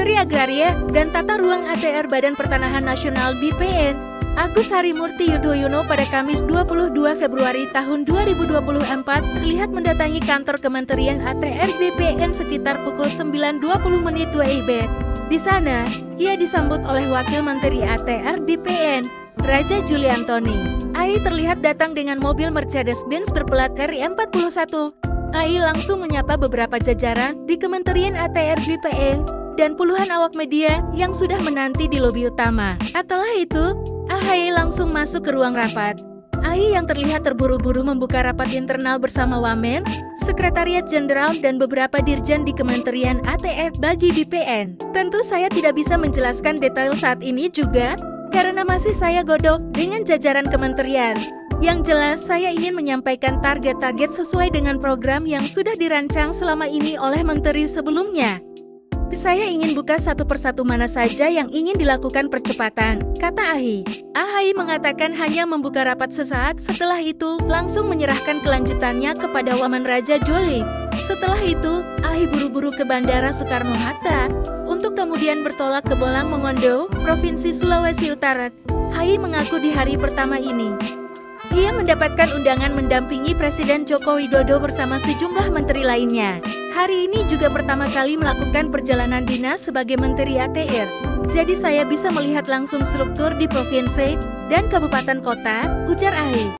Menteri Agraria dan Tata Ruang ATR Badan Pertanahan Nasional BPN, Agus Harimurti Yudhoyono pada Kamis 22 Februari tahun 2024 terlihat mendatangi kantor Kementerian ATR BPN sekitar pukul 9.20 menit WIB. Di sana, ia disambut oleh Wakil Menteri ATR BPN, Raja Juliantoni. AI terlihat datang dengan mobil Mercedes-Benz berplat RI41. AI langsung menyapa beberapa jajaran di Kementerian ATR BPN dan puluhan awak media yang sudah menanti di lobi utama. Setelah itu, AHY langsung masuk ke ruang rapat. AHY yang terlihat terburu-buru membuka rapat internal bersama Wamen, Sekretariat Jenderal dan beberapa dirjen di Kementerian ATR bagi BPN. Tentu saya tidak bisa menjelaskan detail saat ini juga, karena masih saya godok dengan jajaran kementerian. Yang jelas, saya ingin menyampaikan target-target sesuai dengan program yang sudah dirancang selama ini oleh menteri sebelumnya. Saya ingin buka satu persatu mana saja yang ingin dilakukan percepatan, kata Ahi. Ahi mengatakan hanya membuka rapat sesaat, setelah itu langsung menyerahkan kelanjutannya kepada Waman Raja Joli. Setelah itu, Ahi buru-buru ke Bandara Soekarno-Hatta untuk kemudian bertolak ke Bolang Mongondo, Provinsi Sulawesi Utara. Ahi mengaku di hari pertama ini, ia mendapatkan undangan mendampingi Presiden Joko Widodo bersama sejumlah menteri lainnya. Hari ini juga pertama kali melakukan perjalanan dinas sebagai Menteri ATR. Jadi saya bisa melihat langsung struktur di provinsi dan kabupaten kota, ujar Ahi.